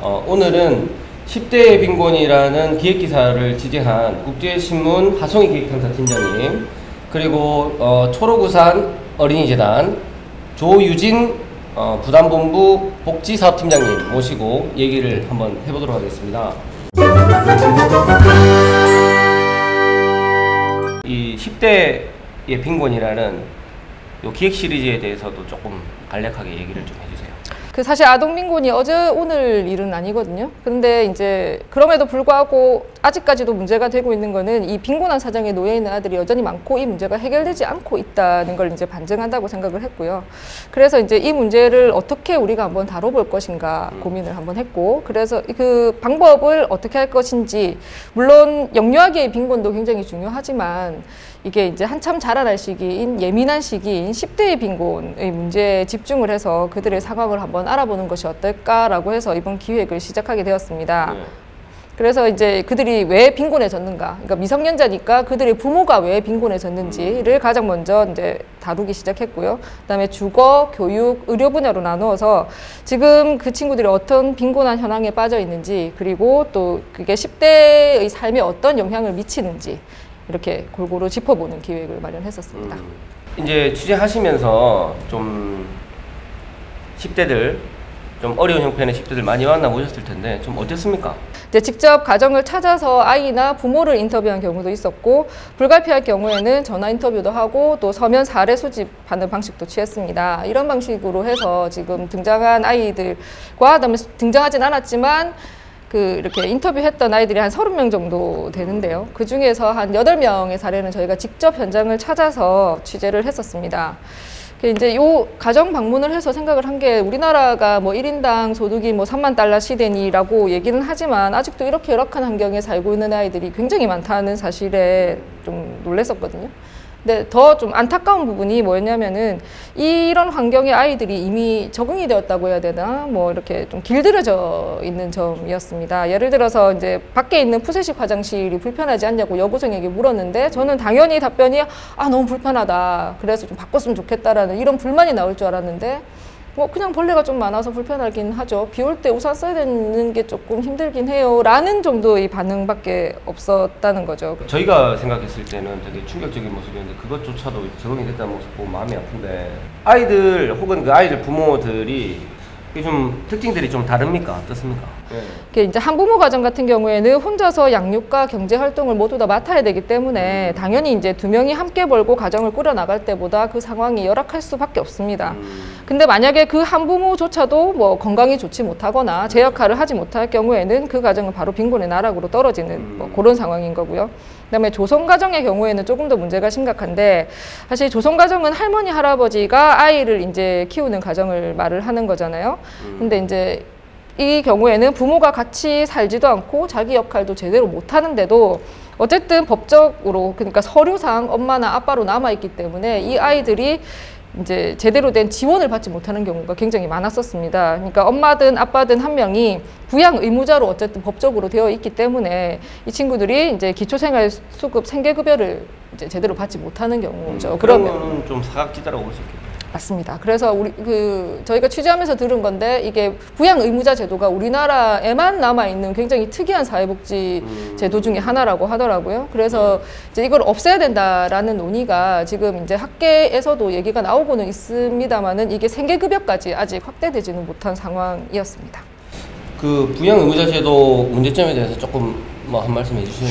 어, 오늘은 10대 빈곤이라는 기획기사를 지재한 국제신문 하송이 기획탕사 팀장님 그리고 어, 초록우산 어린이재단 조유진 어, 부담본부 복지사업팀장님 모시고 얘기를 한번 해보도록 하겠습니다. 이 10대의 빈곤이라는 요 기획 시리즈에 대해서도 조금 간략하게 얘기를 좀 해주세요. 그 사실 아동민곤이 어제 오늘 일은 아니거든요. 근데 이제 그럼에도 불구하고 아직까지도 문제가 되고 있는 거는 이 빈곤한 사정에 놓여 있는 아들이 여전히 많고 이 문제가 해결되지 않고 있다는 걸 이제 반증한다고 생각을 했고요. 그래서 이제 이 문제를 어떻게 우리가 한번 다뤄볼 것인가 고민을 한번 했고 그래서 그 방법을 어떻게 할 것인지 물론 영유아기의 빈곤도 굉장히 중요하지만 이게 이제 한참 자라날 시기인 예민한 시기인 10대의 빈곤의 문제에 집중을 해서 그들의 상황을 한번 알아보는 것이 어떨까라고 해서 이번 기획을 시작하게 되었습니다. 네. 그래서 이제 그들이 왜 빈곤해졌는가, 그러니까 미성년자니까 그들의 부모가 왜 빈곤해졌는지를 가장 먼저 이제 다루기 시작했고요. 그다음에 주거, 교육, 의료 분야로 나누어서 지금 그 친구들이 어떤 빈곤한 현황에 빠져 있는지, 그리고 또 그게 10대의 삶에 어떤 영향을 미치는지 이렇게 골고루 짚어보는 기획을 마련했었습니다. 음, 이제 취재하시면서 좀 10대들 좀 어려운 형편의 10대들 많이 만나보셨을 텐데 좀 어땠습니까? 이제 직접 가정을 찾아서 아이나 부모를 인터뷰한 경우도 있었고 불가피할 경우에는 전화 인터뷰도 하고 또 서면 사례 수집하는 방식도 취했습니다. 이런 방식으로 해서 지금 등장한 아이들과 그다음에 등장하진 않았지만 그 이렇게 인터뷰했던 아이들이 한 30명 정도 되는데요. 그 중에서 한 8명의 사례는 저희가 직접 현장을 찾아서 취재를 했었습니다. 그 이제 요 가정 방문을 해서 생각을 한 게 우리나라가 뭐 1인당 소득이 뭐 3만 달러 시대니라고 얘기는 하지만 아직도 이렇게 열악한 환경에 살고 있는 아이들이 굉장히 많다는 사실에 좀 놀랬었거든요. 근데 더 좀 안타까운 부분이 뭐였냐면은 이런 환경에 아이들이 이미 적응이 되었다고 해야 되나 뭐 이렇게 좀 길들여져 있는 점이었습니다. 예를 들어서 이제 밖에 있는 푸세식 화장실이 불편하지 않냐고 여고생에게 물었는데 저는 당연히 답변이 아 너무 불편하다. 그래서 좀 바꿨으면 좋겠다라는 이런 불만이 나올 줄 알았는데 뭐 그냥 벌레가 좀 많아서 불편하긴 하죠. 비 올 때 우산 써야 되는 게 조금 힘들긴 해요. 라는 정도의 반응밖에 없었다는 거죠. 저희가 생각했을 때는 되게 충격적인 모습이었는데 그것조차도 적응이 됐다는 모습 보고 마음이 아픈데 아이들 혹은 그 아이들 부모들이 좀 특징들이 좀 다릅니까? 어떻습니까? 예. 이제 한부모 가정 같은 경우에는 혼자서 양육과 경제 활동을 모두 다 맡아야 되기 때문에 당연히 이제 두 명이 함께 벌고 가정을 꾸려 나갈 때보다 그 상황이 열악할 수밖에 없습니다. 음, 근데 만약에 그 한부모조차도 뭐 건강이 좋지 못하거나 제 역할을 하지 못할 경우에는 그 가정은 바로 빈곤의 나락으로 떨어지는 뭐 그런 상황인 거고요. 그다음에 조성 가정의 경우에는 조금 더 문제가 심각한데 사실 조성 가정은 할머니 할아버지가 아이를 이제 키우는 가정을 말을 하는 거잖아요. 근데 이제 이 경우에는 부모가 같이 살지도 않고 자기 역할도 제대로 못 하는데도 어쨌든 법적으로 그러니까 서류상 엄마나 아빠로 남아 있기 때문에 이 아이들이 이제 제대로 된 지원을 받지 못하는 경우가 굉장히 많았었습니다. 그러니까 엄마든 아빠든 한 명이 부양 의무자로 어쨌든 법적으로 되어 있기 때문에 이 친구들이 이제 기초생활 수급 생계급여를 이제 제대로 받지 못하는 경우죠. 음, 그러면 좀 사각지대라고 볼 수 있겠네요. 맞습니다. 그래서 우리 그 저희가 취재하면서 들은 건데 이게 부양 의무자 제도가 우리나라에만 남아 있는 굉장히 특이한 사회복지 음. 제도 중에 하나라고 하더라고요. 그래서 이제 이걸 없애야 된다라는 논의가 지금 이제 학계에서도 얘기가 나오고는 있습니다만은 이게 생계급여까지 아직 확대되지는 못한 상황이었습니다. 그 부양 의무자 제도 문제점에 대해서 조금 뭐 한 말씀 해주시면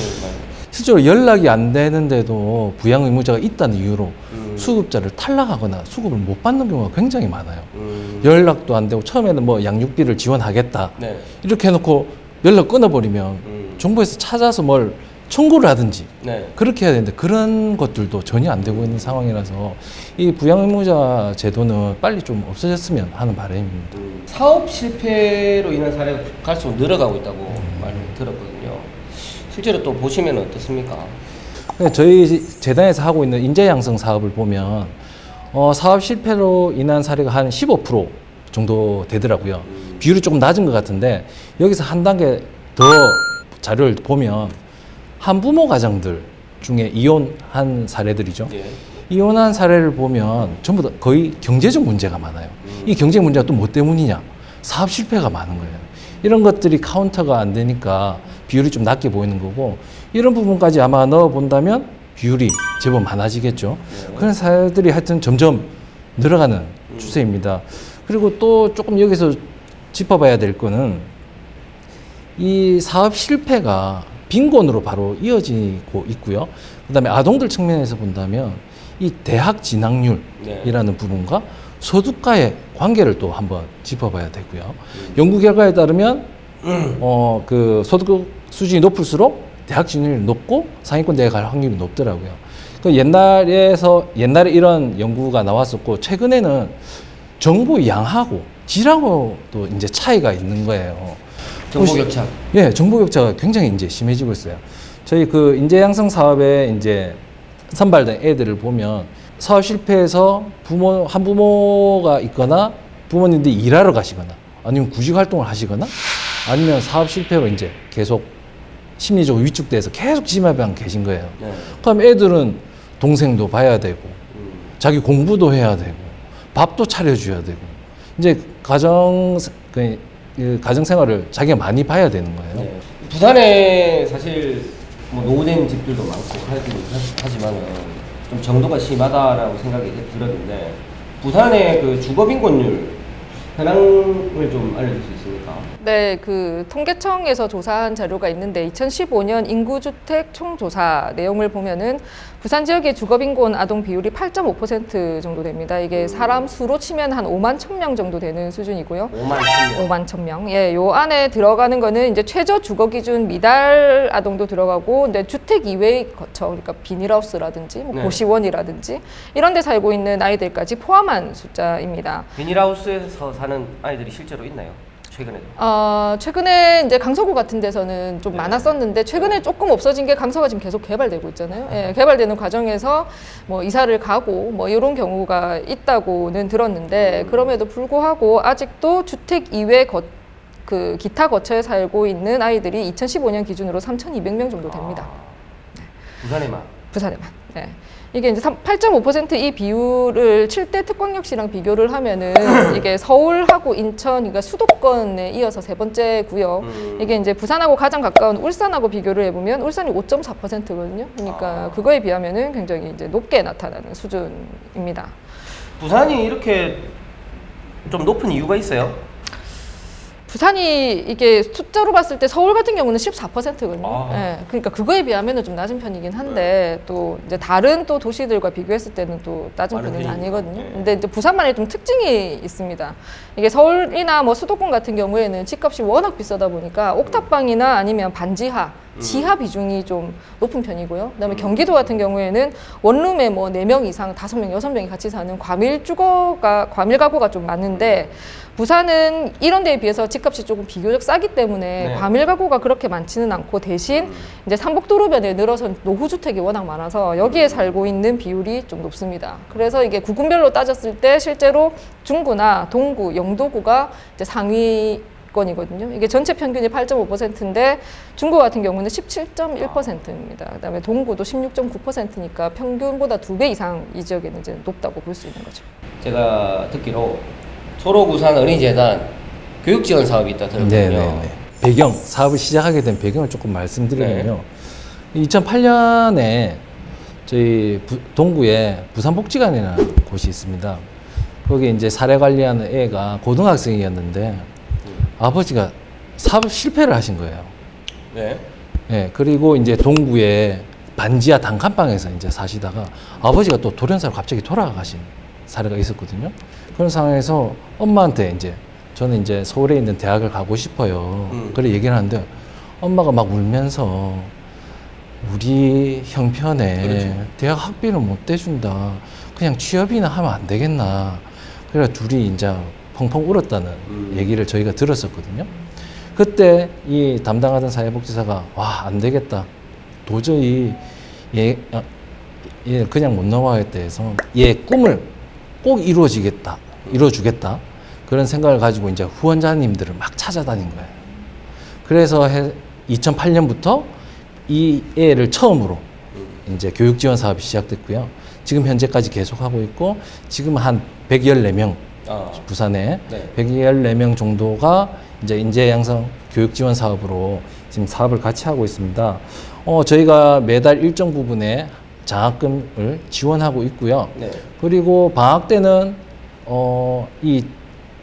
실제로 연락이 안 되는데도 부양 의무자가 있다는 이유로 음. 수급자를 탈락하거나 수급을 못 받는 경우가 굉장히 많아요. 음, 연락도 안 되고 처음에는 뭐 양육비를 지원하겠다 네. 이렇게 해놓고 연락 끊어버리면 음, 정부에서 찾아서 뭘 청구를 하든지 네. 그렇게 해야 되는데 그런 것들도 전혀 안 되고 있는 상황이라서 이 부양 의무자 제도는 빨리 좀 없어졌으면 하는 바람입니다. 음, 사업 실패로 인한 사례가 갈수록 늘어가고 있다고 음. 말을 들었거든요. 실제로 또 보시면 어떻습니까? 근데 저희 재단에서 하고 있는 인재 양성 사업을 보면 어, 사업 실패로 인한 사례가 한 15% 정도 되더라고요. 비율이 조금 낮은 것 같은데 여기서 한 단계 더 자료를 보면 한 부모 가정들 중에 이혼한 사례들이죠. 예. 이혼한 사례를 보면 전부 다 거의 경제적 문제가 많아요. 이 경제 문제가 또 뭐 때문이냐? 사업 실패가 많은 거예요. 이런 것들이 카운터가 안 되니까 비율이 좀 낮게 보이는 거고 이런 부분까지 아마 넣어 본다면 비율이 제법 많아지겠죠. 그런 사례들이 하여튼 점점 늘어가는 추세입니다. 그리고 또 조금 여기서 짚어봐야 될 거는 이 사업 실패가 빈곤으로 바로 이어지고 있고요. 그다음에 아동들 측면에서 본다면 이 대학 진학률이라는 부분과 소득과의 관계를 또 한번 짚어봐야 되고요. 연구 결과에 따르면 어 그 소득 수준이 높을수록 대학 진학률이 높고 상위권 대에 갈 확률이 높더라고요. 그 옛날에서 옛날에 이런 연구가 나왔었고 최근에는 정보 양하고 질하고 또 이제 차이가 있는 거예요. 정보 격차. 예, 정보 격차가 굉장히 이제 심해지고 있어요. 저희 그 인재 양성 사업에 이제 선발된 애들을 보면 사업 실패해서 부모 한 부모가 있거나 부모님들이 일하러 가시거나 아니면 구직 활동을 하시거나 아니면 사업 실패로 이제 계속 심리적으로 위축돼서 계속 집에만 계신 거예요. 네. 그럼 애들은 동생도 봐야 되고 음. 자기 공부도 해야 되고 밥도 차려줘야 되고 이제 가정 그, 그 가정 생활을 자기가 많이 봐야 되는 거예요. 네. 부산에 사실 뭐 노후된 집들도 많고 하긴 하- 하지만은 좀 정도가 심하다라고 생각이 들었는데 부산의 그 주거 빈곤율 현황을 좀 알려줄 수 있습니까? 네, 그 통계청에서 조사한 자료가 있는데 2015년 인구주택 총조사 내용을 보면은 부산 지역의 주거빈곤 아동 비율이 8.5% 정도 됩니다. 이게 사람 수로 치면 한 5만 1,000명 정도 되는 수준이고요. 5만 3명. 5만 1,000명. 예, 요 안에 들어가는 거는 이제 최저 주거 기준 미달 아동도 들어가고, 근데 주택 이외의 거처, 그러니까 비닐하우스라든지, 뭐 네. 고시원이라든지 이런 데 살고 있는 아이들까지 포함한 숫자입니다. 비닐하우스에서 사는 아이들이 실제로 있나요? 최근에도. 어, 최근에 이제 강서구 같은 데서는 좀 네. 많았었는데 최근에 조금 없어진 게 강서가 지금 계속 개발되고 있잖아요. 예, 개발되는 과정에서 뭐 이사를 가고 뭐 이런 경우가 있다고는 들었는데 음. 그럼에도 불구하고 아직도 주택 이외 거, 그 기타 거처에 살고 있는 아이들이 2015년 기준으로 3,200명 정도 됩니다. 아, 부산에만. 부산에만. 네. 이게 이제 8.5%이 비율을 7대 특광역시랑 비교를 하면은 이게 서울하고 인천, 그러니까 수도권에 이어서 세 번째고요. 음. 이게 이제 부산하고 가장 가까운 울산하고 비교를 해보면 울산이 5.4%거든요. 그러니까 아. 그거에 비하면은 굉장히 이제 높게 나타나는 수준입니다. 부산이 이렇게 좀 높은 이유가 있어요? 부산이 이게 숫자로 봤을 때 서울 같은 경우는 14%거든요. 아. 예, 그러니까 그거에 비하면은 좀 낮은 편이긴 한데 또 이제 다른 또 도시들과 비교했을 때는 또 낮은 편은 편이니까. 아니거든요. 네. 근데 이제 부산만의 좀 특징이 있습니다. 이게 서울이나 뭐 수도권 같은 경우에는 집값이 워낙 비싸다 보니까 옥탑방이나 아니면 반지하 지하 비중이 좀 높은 편이고요. 그다음에 경기도 같은 경우에는 원룸에 뭐 네 명 이상, 다섯 명 여섯 명이 같이 사는 과밀 주거가 과밀 가구가 좀 많은데 부산은 이런 데에 비해서 집값이 조금 비교적 싸기 때문에 네. 과밀 가구가 그렇게 많지는 않고 대신 이제 삼복도로변에 늘어선 노후 주택이 워낙 많아서 여기에 살고 있는 비율이 좀 높습니다. 그래서 이게 구군별로 따졌을 때 실제로 중구나 동구, 영도구가 이제 상위 건이거든요. 이게 전체 평균이 8.5%인데 중구 같은 경우는 17.1%입니다. 그다음에 동구도 16.9%니까 평균보다 두 배 이상 이 지역에는 이제 높다고 볼 수 있는 거죠. 제가 듣기로 초로구산 어린이재단 교육지원 사업이 있다 들었거든요. 네, 네, 네. 배경 사업을 시작하게 된 배경을 조금 말씀드리면요. 네. 2008년에 저희 부- 동구에 부산복지관이라는 곳이 있습니다. 거기 이제 사례 관리하는 애가 고등학생이었는데 아버지가 사업 실패를 하신 거예요. 네. 예, 그리고 이제 동구에 반지하 단칸방에서 이제 사시다가 아버지가 또 돌연사로 갑자기 돌아가신 사례가 있었거든요. 그런 상황에서 엄마한테 이제 저는 이제 서울에 있는 대학을 가고 싶어요. 음. 그래 얘기를 하는데 엄마가 막 울면서 우리 형편에 그렇죠. 대학 학비를 못 대준다. 그냥 취업이나 하면 안 되겠나. 그래 둘이 이제 펑펑 울었다는 음. 얘기를 저희가 들었었거든요. 그때 이 담당하던 사회복지사가 와 안 되겠다. 도저히 얘, 아, 얘 그냥 못 넘어가겠다 해서 얘 꿈을 꼭 이루어지겠다. 이루어주겠다. 그런 생각을 가지고 이제 후원자님들을 막 찾아다닌 거예요. 그래서 2008년부터 이 애를 처음으로 이제 교육 지원 사업이 시작됐고요. 지금 현재까지 계속하고 있고 지금 한 114명 아. 부산에 네. 114명 정도가 이제 인재 양성 교육 지원 사업으로 지금 사업을 같이 하고 있습니다. 어, 저희가 매달 일정 부분의 장학금을 지원하고 있고요. 네. 그리고 방학 때는 어, 이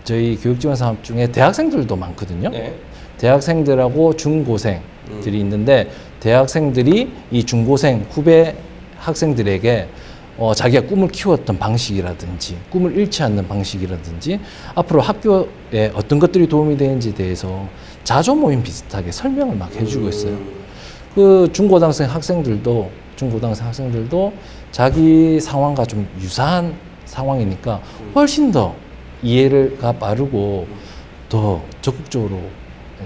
저희 교육 지원 사업 중에 대학생들도 많거든요. 네. 대학생들하고 중고생들이 있는데 대학생들이 이 중고생 후배 학생들에게 어, 자기가 꿈을 키웠던 방식이라든지 꿈을 잃지 않는 방식이라든지 앞으로 학교에 어떤 것들이 도움이 되는지에 대해서 자조 모임 비슷하게 설명을 막 해주고 있어요. 그 중고등학생 학생들도 중고등학생 학생들도 자기 상황과 좀 유사한 상황이니까 훨씬 더 이해가 빠르고 더 적극적으로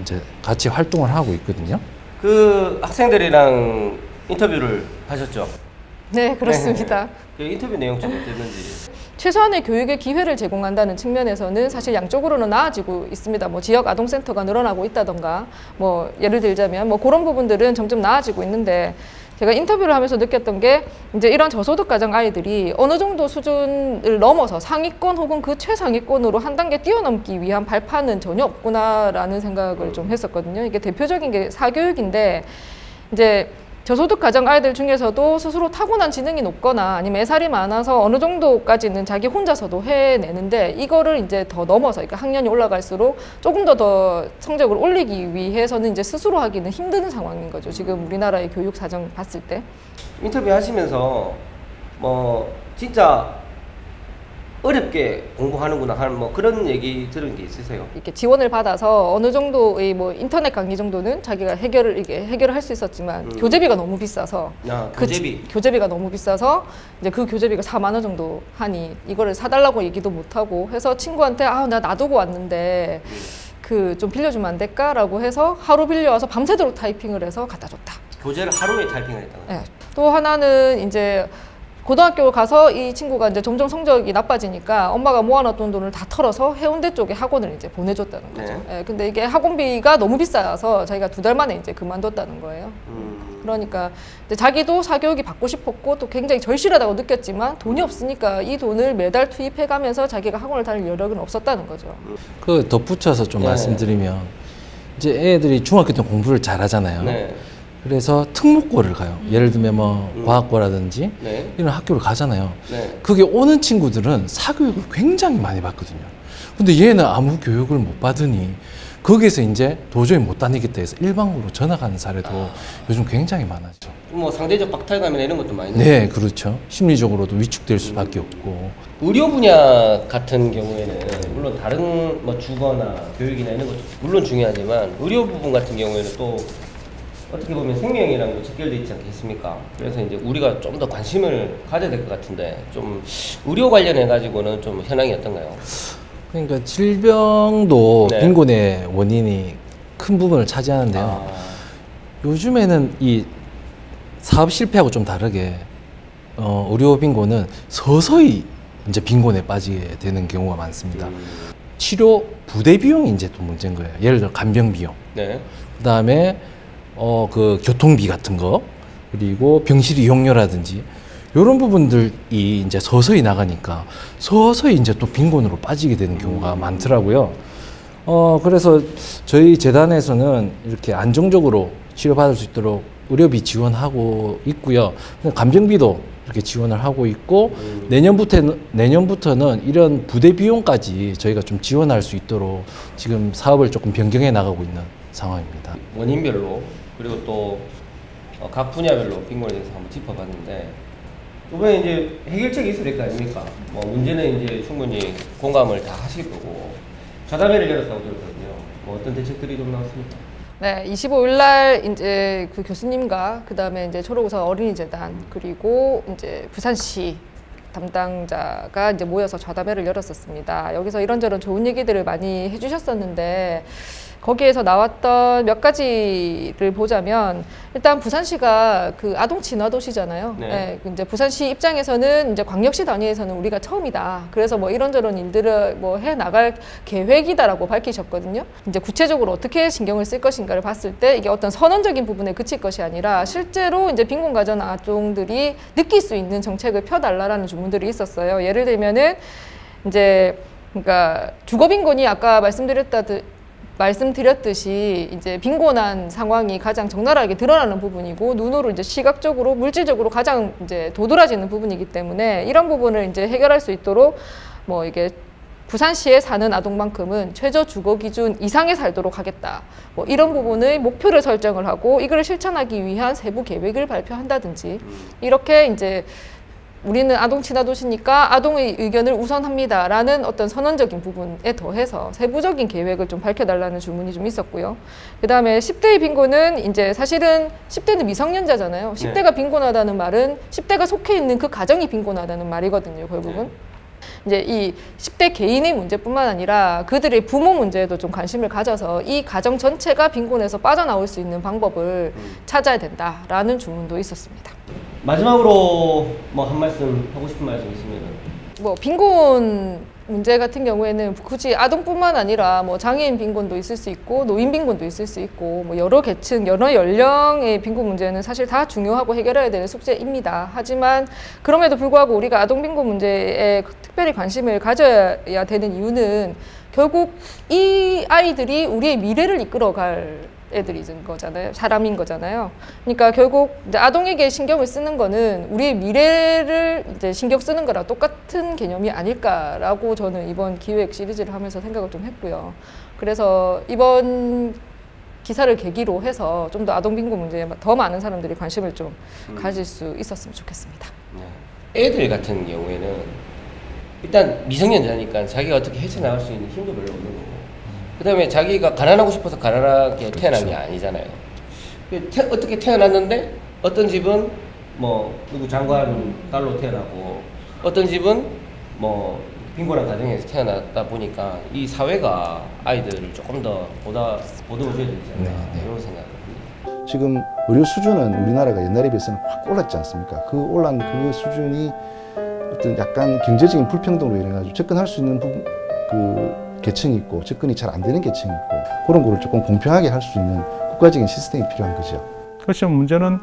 이제 같이 활동을 하고 있거든요. 그 학생들이랑 인터뷰를 하셨죠? 네, 그렇습니다. 그 인터뷰 내용 좀 어땠는지. 최소한의 교육의 기회를 제공한다는 측면에서는 사실 양쪽으로는 나아지고 있습니다. 뭐 지역 아동센터가 늘어나고 있다던가, 뭐 예를 들자면 뭐 그런 부분들은 점점 나아지고 있는데 제가 인터뷰를 하면서 느꼈던 게 이제 이런 저소득 가정 아이들이 어느 정도 수준을 넘어서 상위권 혹은 그 최상위권으로 한 단계 뛰어넘기 위한 발판은 전혀 없구나라는 생각을 좀 했었거든요. 이게 대표적인 게 사교육인데 이제 저소득 가정 아이들 중에서도 스스로 타고난 지능이 높거나 아니면 애살이 많아서 어느 정도까지는 자기 혼자서도 해내는데 이거를 이제 더 넘어서 그러니까 학년이 올라갈수록 조금 더 더 성적을 올리기 위해서는 이제 스스로 하기는 힘든 상황인 거죠. 지금 우리나라의 교육 사정 봤을 때. 인터뷰 하시면서 뭐 진짜 어렵게 공부하는구나 하는 뭐 그런 얘기 들은 게 있으세요? 이렇게 지원을 받아서 어느 정도의 뭐 인터넷 강의 정도는 자기가 해결을 이게 해결을 할 수 있었지만 음. 교재비가 너무 비싸서 아, 그 교재비. 지- 교재비가 너무 비싸서 이제 그 교재비가 4만 원 정도 하니 이거를 사달라고 얘기도 못 하고 해서 친구한테 아 나 놔두고 왔는데 그 좀 빌려주면 안 될까라고 해서 하루 빌려와서 밤새도록 타이핑을 해서 갖다 줬다. 교재를 하루에 타이핑을 거예요. 예. 또 하나는 이제 고등학교 가서 이 친구가 이제 점점 성적이 나빠지니까 엄마가 모아놨던 돈을 다 털어서 해운대 쪽에 학원을 이제 보내줬다는 거죠. 예, 근데 이게 학원비가 너무 비싸서 자기가 두 달 만에 이제 그만뒀다는 거예요. 음. 그러니까 이제 자기도 사교육이 받고 싶었고 또 굉장히 절실하다고 느꼈지만 돈이 없으니까 이 돈을 매달 투입해가면서 자기가 학원을 다닐 여력은 없었다는 거죠. 그 덧붙여서 좀 네. 말씀드리면 이제 애들이 중학교 때 공부를 잘하잖아요. 네. 그래서 특목고를 가요. 예를 들면 뭐 음. 과학고라든지 네. 이런 학교를 가잖아요. 네. 그게 오는 친구들은 사교육을 굉장히 많이 받거든요. 근데 얘는 아무 교육을 못 받으니 거기서 이제 도저히 못 다니겠다 해서 일반고로 전학하는 사례도 요즘 굉장히 많아죠. 뭐 상대적 박탈감이나 이런 것도 많이 네, 그렇죠. 심리적으로도 위축될 수밖에 없고. 의료 분야 같은 경우에는 물론 다른 뭐 주거나 교육이나 이런 것도 물론 중요하지만 의료 부분 같은 경우에는 또 어떻게 보면 생명이랑도 직결돼 있지 않겠습니까? 그래서 이제 우리가 좀 더 관심을 가져야 될 것 같은데 좀 의료 관련해 가지고는 좀 현황이 어떤가요? 그러니까 질병도 네. 빈곤의 원인이 큰 부분을 차지하는데요. 아, 요즘에는 이 사업 실패하고 좀 다르게 어, 의료 빈곤은 서서히 이제 빈곤에 빠지게 되는 경우가 많습니다. 음, 치료 부대 비용이 이제 또 문제인 거예요. 예를 들어 간병 비용, 네. 그다음에 어 그 교통비 같은 거, 그리고 병실 이용료라든지 이런 부분들이 이제 서서히 나가니까 서서히 이제 또 빈곤으로 빠지게 되는 경우가 많더라고요. 어 그래서 저희 재단에서는 이렇게 안정적으로 치료받을 수 있도록 의료비 지원하고 있고요. 간병비도 이렇게 지원을 하고 있고 내년부터는 내년부터는 이런 부대 비용까지 저희가 좀 지원할 수 있도록 지금 사업을 조금 변경해 나가고 있는 상황입니다. 원인별로 그리고 또 어, 각 분야별로 빈곤에 대해서 한번 짚어봤는데 이번에 이제 해결책이 있을 거 아닙니까? 뭐 문제는 이제 충분히 공감을 다 하실 거고 좌담회를 열었다고 들었거든요. 뭐 어떤 대책들이 좀 나왔습니까? 네, 25일 날 이제 그 교수님과 그 다음에 이제 초록우선 어린이재단 그리고 이제 부산시 담당자가 이제 모여서 좌담회를 열었었습니다. 여기서 이런저런 좋은 얘기들을 많이 해주셨었는데 거기에서 나왔던 몇 가지를 보자면 일단 부산시가 그 아동 친화 도시잖아요. 네. 네, 이제 부산시 입장에서는 이제 광역시 단위에서는 우리가 처음이다. 그래서 뭐 이런저런 일들을 뭐 해 나갈 계획이다라고 밝히셨거든요. 이제 구체적으로 어떻게 신경을 쓸 것인가를 봤을 때 이게 어떤 선언적인 부분에 그칠 것이 아니라 실제로 이제 빈곤 가전 아동들이 느낄 수 있는 정책을 펴달라라는 주문들이 있었어요. 예를 들면은 이제 그러니까 주거 빈곤이 아까 말씀드렸다 말씀드렸듯이 이제 빈곤한 상황이 가장 적나라하게 드러나는 부분이고 눈으로 이제 시각적으로 물질적으로 가장 이제 도드라지는 부분이기 때문에 이런 부분을 이제 해결할 수 있도록 뭐 이게 부산시에 사는 아동만큼은 최저 주거 기준 이상에 살도록 하겠다. 뭐 이런 부분의 목표를 설정을 하고 이걸 실천하기 위한 세부 계획을 발표한다든지 이렇게 이제 우리는 아동 친화 도시니까 아동의 의견을 우선합니다 라는 어떤 선언적인 부분에 더해서 세부적인 계획을 좀 밝혀달라는 주문이 좀 있었고요. 그 다음에 10대의 빈곤은 이제 사실은 10대는 미성년자잖아요. 10대가 빈곤하다는 말은 10대가 속해 있는 그 가정이 빈곤하다는 말이거든요, 결국은. 이제 이 10대 개인의 문제뿐만 아니라 그들의 부모 문제에도 좀 관심을 가져서 이 가정 전체가 빈곤에서 빠져나올 수 있는 방법을 찾아야 된다라는 주문도 있었습니다. 마지막으로 뭐 한 말씀 하고 싶은 말씀 있으면 뭐 빈곤 문제 같은 경우에는 굳이 아동뿐만 아니라 뭐 장애인 빈곤도 있을 수 있고 노인 빈곤도 있을 수 있고 뭐 여러 계층 여러 연령의 빈곤 문제는 사실 다 중요하고 해결해야 되는 숙제입니다. 하지만 그럼에도 불구하고 우리가 아동 빈곤 문제에 특별히 관심을 가져야 되는 이유는 결국 이 아이들이 우리의 미래를 이끌어갈 애들인 거잖아요. 사람인 거잖아요. 그러니까 결국 아동에게 신경을 쓰는 거는 우리의 미래를 이제 신경 쓰는 거랑 똑같은 개념이 아닐까라고 저는 이번 기획 시리즈를 하면서 생각을 좀 했고요. 그래서 이번 기사를 계기로 해서 좀 더 아동 빈곤 문제에 더 많은 사람들이 관심을 좀 가질 수 있었으면 좋겠습니다. 네. 애들 같은 경우에는 일단 미성년자니까 자기가 어떻게 헤쳐나갈 수 있는 힘도 별로 없는 거고 그 다음에 자기가 가난하고 싶어서 가난하게 태어난 게 아니잖아요 그 태- 어떻게 태어났는데 어떤 집은 뭐 누구 장관 딸로 태어나고 어떤 집은 뭐 빈곤한 가정에서 태어났다 보니까 이 사회가 아이들을 조금 더 보다 보듬어 줘야 되지 않나 네, 네. 이런 생각을 합니다 지금 의료 수준은 우리나라가 옛날에 비해서는 확 올랐지 않습니까? 그 올란 그 수준이 어떤 약간 경제적인 불평등으로 인해 가지고 접근할 수 있는 부분, 그 계층이 있고 접근이 잘 안 되는 계층이 있고 그런 거를 조금 공평하게 할 수 있는 국가적인 시스템이 필요한 거죠. 그렇죠. 문제는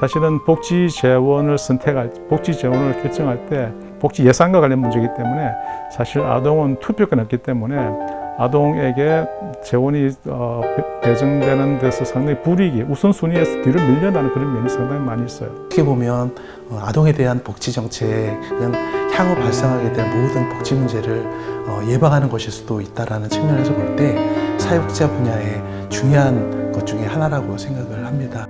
사실은 복지 재원을 선택할 복지 재원을 결정할 때 복지 예산과 관련 문제이기 때문에 사실 아동은 투표권이 없기 때문에 아동에게 재원이 어, 배- 배정되는 데서 상당히 불이익이 우선순위에서 뒤로 밀려나는 그런 면이 상당히 많이 있어요. 어떻게 보면 어, 아동에 대한 복지 정책은 향후 발생하게 될 모든 복지 문제를 어, 예방하는 것일 수도 있다라는 측면에서 볼 때 사회복지화 분야의 중요한 것 중에 하나라고 생각을 합니다.